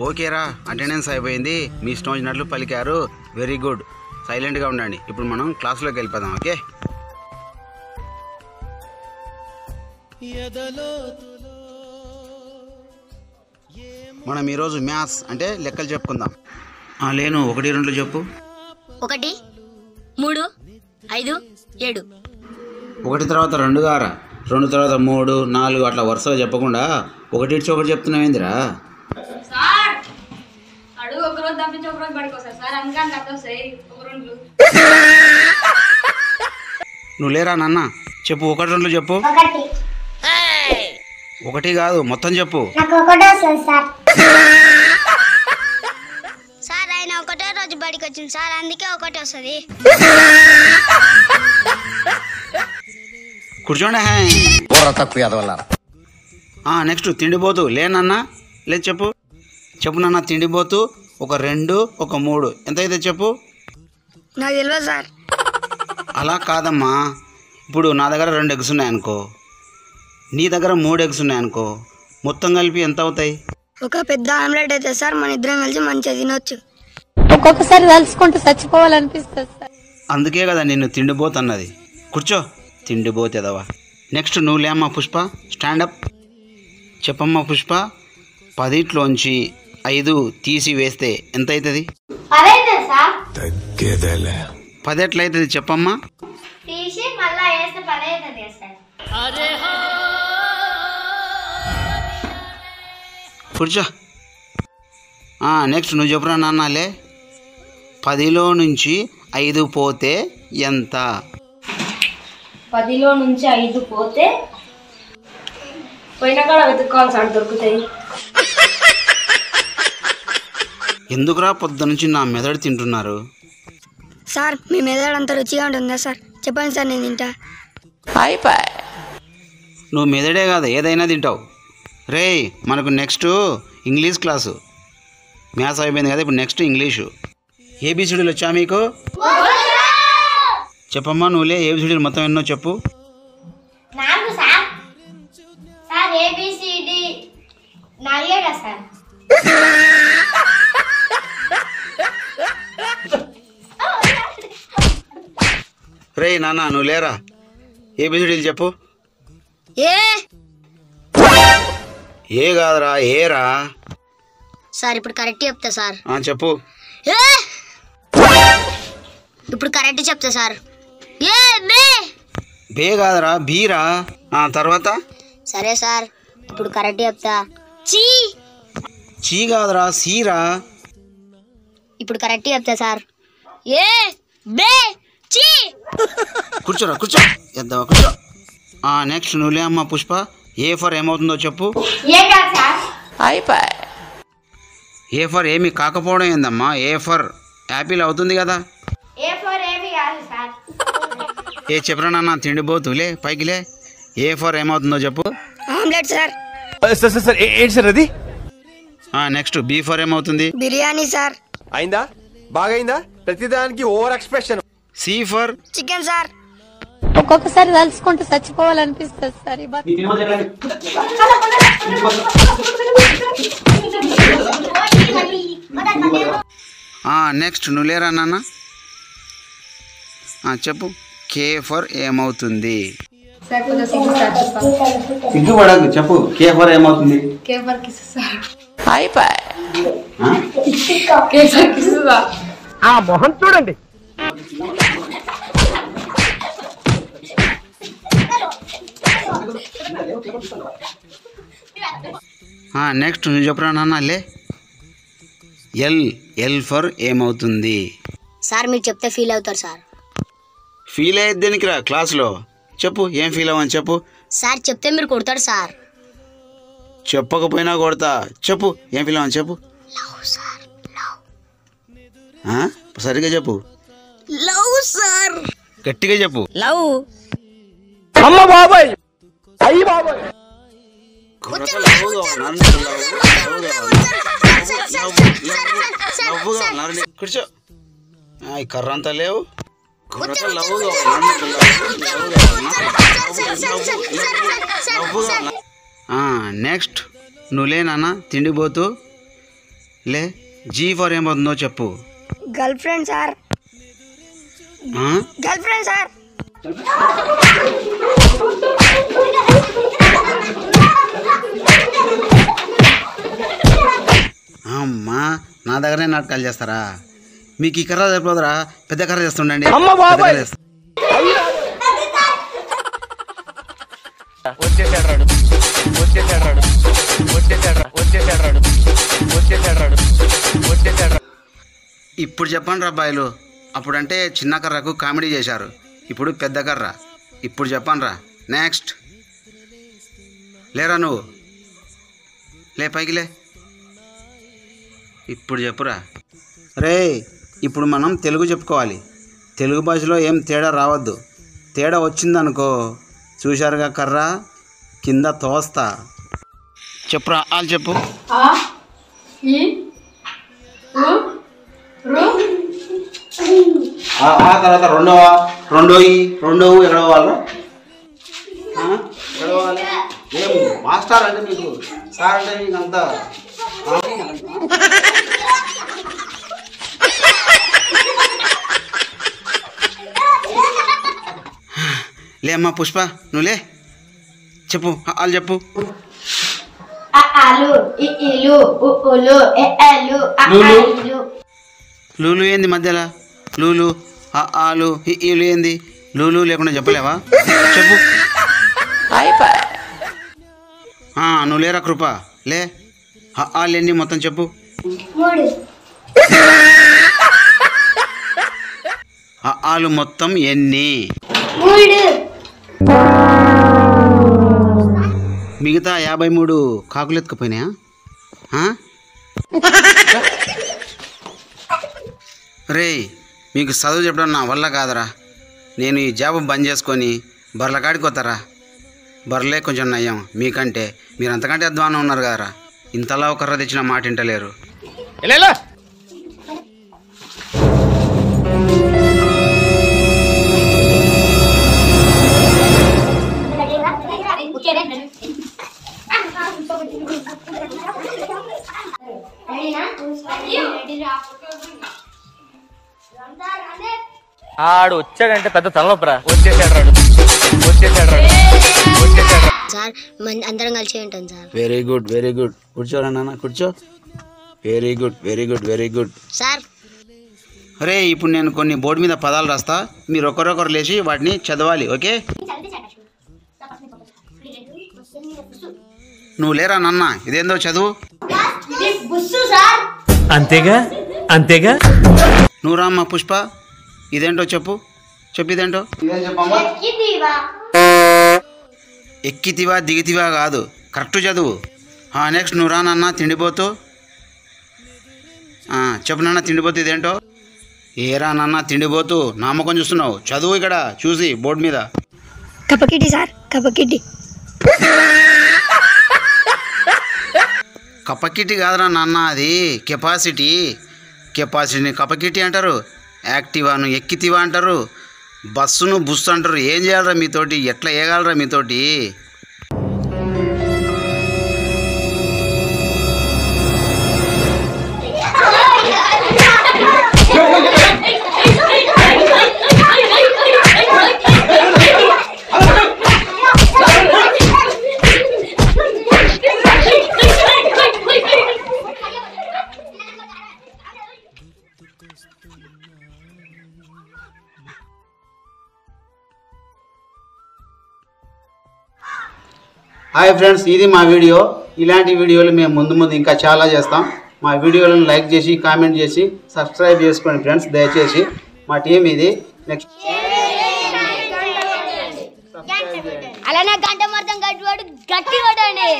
ఓకేరా అటెండెన్స్ అయిపోయింది. మీ ఇష్టం వచ్చినట్లు పలికారు. వెరీ గుడ్ సైలెంట్గా ఉండండి. ఇప్పుడు మనం క్లాస్లోకి వెళ్ళిపోదాం ఓకే? మనం ఈరోజు మ్యాథ్స్ అంటే లెక్కలు చెప్పుకుందాం. ఆ, లేను. ఒకటి రెండు చెప్పు. ఒకటి మూడు ఐదు ఏడు. ఒకటి తర్వాత రెండు గారా? రెండు తర్వాత మూడు నాలుగు అట్లా వరుసగా చెప్పకుండా ఒకటి ఇచ్చి ఒకటి ఒక రెండు. నువ్వు లేరా నాన్న? చెప్పు ఒకటి రెండు చెప్పు. ఒకటి. ఒకటి కాదు మొత్తం చెప్పు. సార్. ఆయన ఒకటే రోజు బడికి వచ్చింది. సార్ అందుకే ఒకటి వస్తుంది. కూర్చోండి నెక్స్ట్ తిండిపోతు. లేనన్నా లేదు చెప్పు. చెప్పు నాన్న తిండిపోతు ఒక రెండు ఒక మూడు. ఎంత అయితే చెప్పు? నాకు తెలియదు సార్. అలా కాదమ్మా. ఇప్పుడు నా దగ్గర రెండు ఎగ్స్ ఉన్నాయనుకో. నీ దగ్గర మూడు ఎగ్స్ ఉన్నాయనుకో. మొత్తం కలిపి ఎంత అవుతాయి? ఒక పెద్ద ఆమ్లెట్ అయితే సార్ మన ఇద్దరం కలిసి మంచిగా తినొచ్చు. ఒక్కొక్కసారి తలుచుకుంటూ చచ్చిపోవాలనిపిస్తుంది సార్. అందుకే కదా నిన్ను తిండిపోతు అన్నది కూర్చో. తిండిపోతేదవా? నెక్స్ట్ నువ్వు లేమ్మా పుష్ప స్టాండప్ చెప్పమ్మా పుష్ప పదిట్లోంచి ఐదు తీసి వేస్తే ఎంత అవుతుంది పది ఎట్లయితుంది చెప్పమ్మా. కూర్చో నెక్స్ట్ నువ్వు చెప్పురా నాన్నలే పదిలో నుంచి ఐదు పోతే ఎంత? పదిలో నుంచి ఐదు పోతే పోయినా కూడా వెతుక్కోవాలి సార్ దొరుకుతాయి. ఎందుకురా పొద్దు నుంచి నా మెదడు తింటున్నారు? సార్ మీ మెదడు అంత రుచిగా ఉంటుందా సార్? చెప్పండి సార్ నేను తింటా. నువ్వు మెదడే కాదు ఏదైనా తింటావు. రే మనకు నెక్స్ట్ ఇంగ్లీష్ క్లాసు మ్యాథ్స్ అయిపోయింది కదా ఇప్పుడు నెక్స్ట్ ఇంగ్లీషు. ఏబిసిడీలు వచ్చా మీకు? చెప్పమ్మా నువ్వులే ఏబిసిడీలు మొత్తం ఎన్నో చెప్పు. నాకు సార్. సార్ ఏబిసిడి నాలుగే కదా సార్? రే నాన్న నువ్వు లేరా? ఏబిసిడీలు చెప్పు. ఏ? ఏ కాదురా ఏరా? సార్ ఇప్పుడు కరెక్ట్ చెప్తా సార్. ఆ, చెప్పు. ఏ? ఇప్పుడు కరెక్ట్ చెప్తా సార్. బే. బే కాదురా బీరా. ఆ, తర్వాత? సరే సార్ ఇప్పుడు కరెక్ట్ చెప్తా. చీ. చీ కాదురా సీరా. ఇప్పుడు కరెక్ట్ చెప్తా సార్. ఏ బే చీ. కూర్చోరా కూర్చో. ఎద్దావా కూర్చో. నెక్స్ట్ నువ్వులే అమ్మ పుష్ప. ఏ ఫర్ ఏమవుతుందో చెప్పు. ఏం కాదు సార్. ఏ ఫర్ ఏమి కాకపోవడం ఏందమ్మా? ఏ ఫర్ యాపిల్ అవుతుంది కదా. ఏ చెప్పరా నాన్న తిండిపోతులే పైకిలే. ఏ ఫర్ ఏమవుతుందో చెప్పు. Omelette sir. సార్ సార్ ఏంటి సార్ అది? నెక్స్ట్ బీ ఫర్ ఏమవుతుంది? బిర్యానీ సార్. అయిందా? బాగైందా? ప్రతిదానికి over expression. C for. Chicken sir. ఒక్కొక్కసారి తలుచుకుంటూ చచ్చిపోవాలనిపిస్తుంది సార్ నెక్స్ట్ నువ్వులేరా నాన్న? ఆ, చెప్పు. కే ఫర్ ఏమవుతుంది? చెప్పు. కే ఫర్ ఏమవుతుంది? సార్ కేసర్ కిస్ సార్ నెక్స్ట్ నువ్వు చెప్పురా నాన్న లే. ఎల్ ఎల్ ఫర్ ఏమవుతుంది? సార్ మీరు చెప్తే ఫీల్ అవుతారు సార్ ఫీల్ అయ్యేది దేనికి రా క్లాస్లో చెప్పు ఏం ఫీల్ అవ్వని చెప్పు సార్ చెప్తే మీరు కొడతారు సార్ చెప్పకపోయినా కొడతా చెప్పు ఏం ఫీల్ అవ్వని చెప్పు ఆ? సరిగ్గా చెప్పు లవ్ సార్ గట్టిగా చెప్పు లవ్ అమ్మ బాబాయ్ అయ్యి బాబాయ్ లవ్వుగా నరని కూర్చో ఆ, ఈ కర్ర అంతా లేవు నెక్స్ట్ నువ్వు లే నాన్న తిండిపోతూ. లే జీ ఫర్ ఏమవుతుందో చెప్పు. Girl friend sir? Girl friend sir అమ్మా నా దగ్గరనే నాటకాలు చేస్తారా? మీకు ఈ కర్ర సరిపోదురా పెద్ద కర్ర చేస్తుండండి. అమ్మ పెద్ద బాబాయ్! కర్ర చేస్తా- వచ్చేసాడు రాడు. వచ్చేసాడు రాడు. వచ్చేసాడు రా వచ్చేసాడు రాడు. వచ్చేసాడు రాడు. వచ్చేసాడు రా ఇప్పుడు చెప్పండి అబ్బాయిలు అప్పుడంటే చిన్న కర్రకు కామెడీ చేశారు. ఇప్పుడు పెద్ద కర్ర. ఇప్పుడు చెప్పండి రా. నెక్స్ట్ లేరా నువ్వు? లే పైకి లే. ఇప్పుడు చెప్పురా రే. ఇప్పుడు మనం తెలుగు చెప్పుకోవాలి. తెలుగు భాషలో ఏం తేడా రావద్దు. తేడా వచ్చిందనుకో చూశారుగా కర్ర? కింద తోస్తా. చెప్పురా వాళ్ళు చెప్పు. ఆ ఈ ఉ రు. ఆ తర్వాత రెండవ రెండో ఈ రెండో ఎక్కడ వాళ్ళు? ఎక్కడ పోవాలి? ఏం మాస్టర్ అంటే మీకు సార్ అంటే మీకు అంతా లే అమ్మా పుష్ప నువ్వు లే. చెప్పు వాళ్ళు చెప్పు. ఇలు లులు. ఇలు ఏంది మధ్యలో? లూలు ఆ ఆలు ఈ ఈలు ఏంది? లూలు లేకుండా చెప్పలేవా? చెప్పు. నువ్వు లేరా కృప? లే. ఆ ఆలు ఎన్ని మొత్తం చెప్పు. ఆలు మొత్తం ఎన్ని? మూడు. మిగతా యాభై మూడు కాకులు ఎత్తుకుపోయినాయా? రేయ్ మీకు చదువు చెప్పడం నా వల్ల కాదురా. నేను ఈ జాబ్ బంద్ చేసుకొని బర్రెల కాడికి పోతారా? బర్రెలే కొంచెం నయ్యం మీకంటే మీరు అంతకంటే అధ్వానం ఉన్నారు కదరా. ఇంతలా ఒకర్ర తెచ్చిన మాట వింటలేరు. ఆడు వచ్చాడంటే పెద్ద తలనొప్పరా. వచ్చేసాడు రాడు. వచ్చేసాడు రాడు. వచ్చేసాడు రా సార్ అందరం కలిసి ఉంటాం sir. Very good very good కూర్చోరా నాన్న కూర్చో. Very good very good very good sir. రే ఇప్పుడు నేను కొన్ని బోర్డు మీద పదాలు రాస్తా. మీరు ఒకరొకరు లేచి వాటిని చదవాలి ఓకే? నువ్వు లేరా నాన్న? ఇదేందో చదువు? బుస్సు సార్ అంతేగా? అంతేగా? నువ్వు రామ్మా పుష్ప. ఇదేంటో చెప్పు. చెప్పు ఇదేంటో. ఎక్కితివా? దిగితివా కాదు. కరెక్ట్ చదువు. నెక్స్ట్ నువ్వు రా నాన్న తిండిపోతూ. ఆ, చెప్పు నాన్న తిండిపోతూ ఇదేంటో. ఏరా నాన్న తిండిపోతూ. నామకం చూస్తున్నావు. చదువు ఇక్కడ చూసి బోర్డు మీద. కపకిటి సార్ కపకిటి కపకిటి కాదురా నాన్న అది కెపాసిటీ. కెపాసిటీని కపకిటి అంటారు. యాక్టివాను ఎక్కితివా అంటారు? బస్సును బుస్సు అంటారు. ఏం చేయాలరా మీతోటి? ఎట్లా వేయగలరా మీతోటి? హాయ్ ఫ్రెండ్స్ ఇది మా వీడియో. ఇలాంటి వీడియోలు మేము ముందు ముందు ఇంకా చాలా చేస్తాం. మా వీడియోలను లైక్ చేసి కామెంట్ చేసి సబ్స్క్రైబ్ చేసుకోండి ఫ్రెండ్స్ దయచేసి. మా టీం ఇది. నెక్స్ట్ అలానే గంట మొత్తం గట్టి గట్టి కొట్టండి